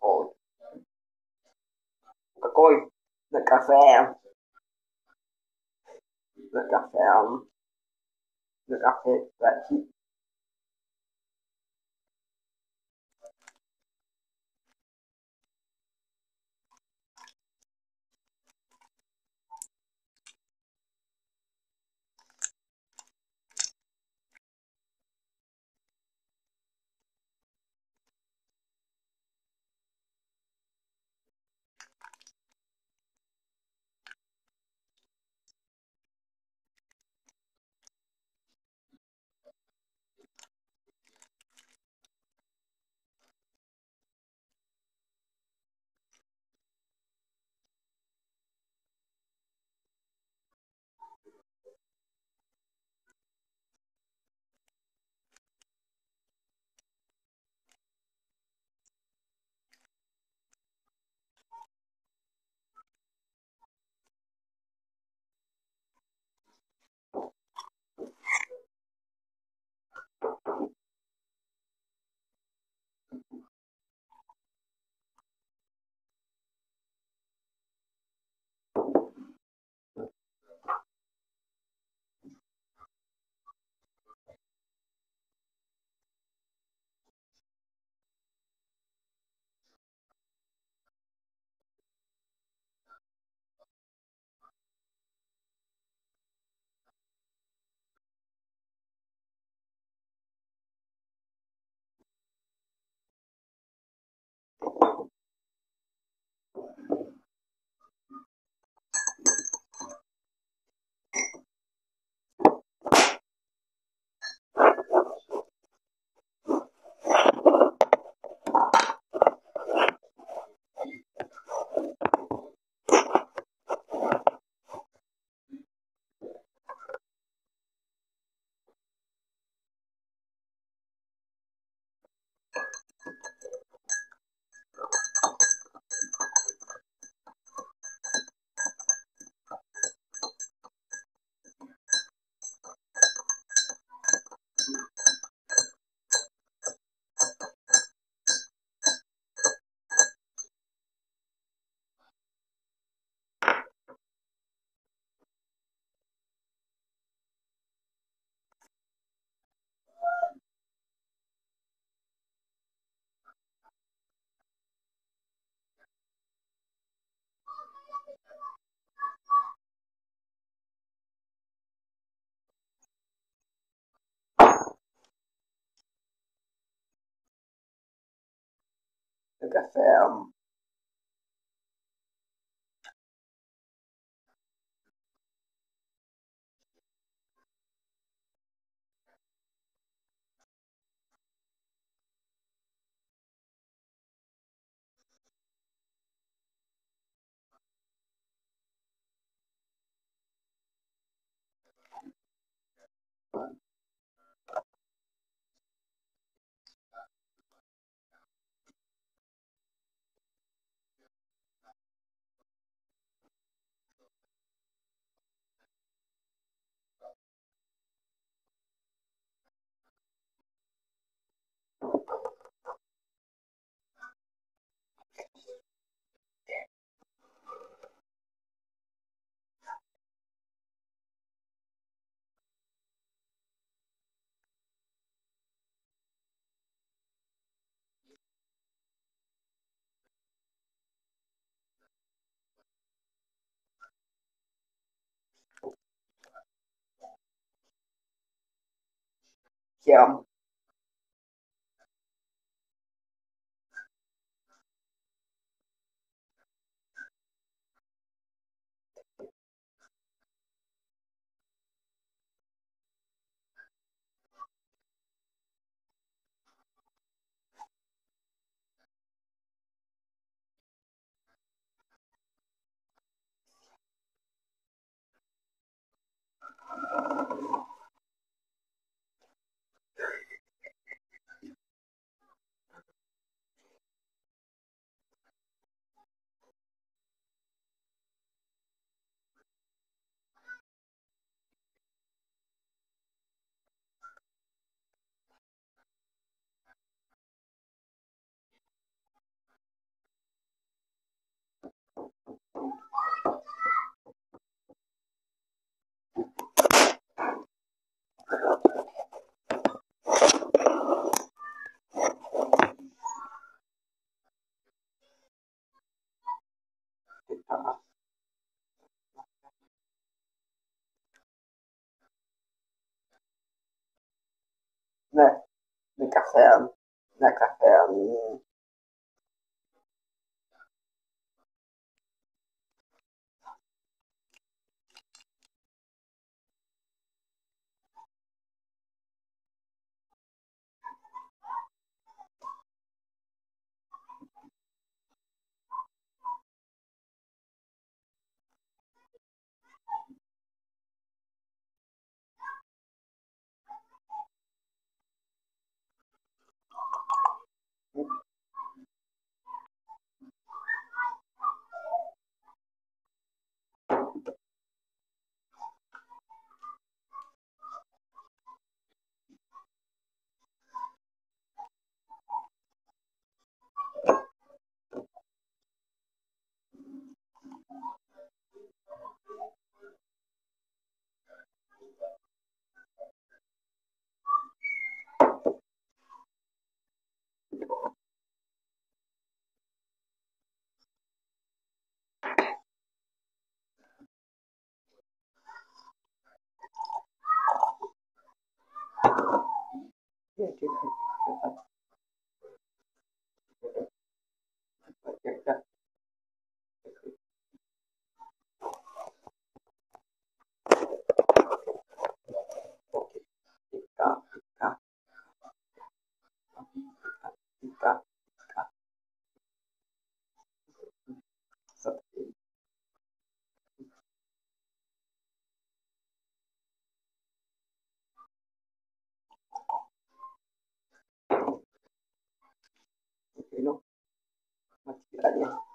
Ой. Какой на кафе? На кафе. На кафе. Na café. Yeah. né? De café, né? Café hum. 对这个很适我ち、あり。